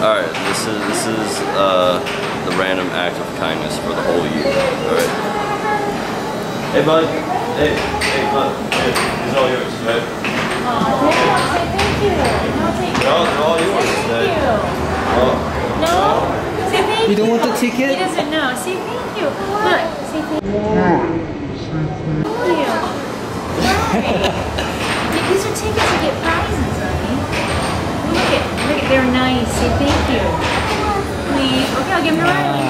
All right, this is this is uh, the random act of kindness for the whole year. All right. Hey, bud. Hey, hey, bud. Hey, these are all yours, right? Aw, Dad, say thank you. No, take They're all, all yours Say today. you. Oh, No? Say thank you. You don't want the ticket? He doesn't know. Say thank you. Look, say thank you. Thank you. Why? These they're nice. Say thank you. Please. Okay, I'll give them to Riley.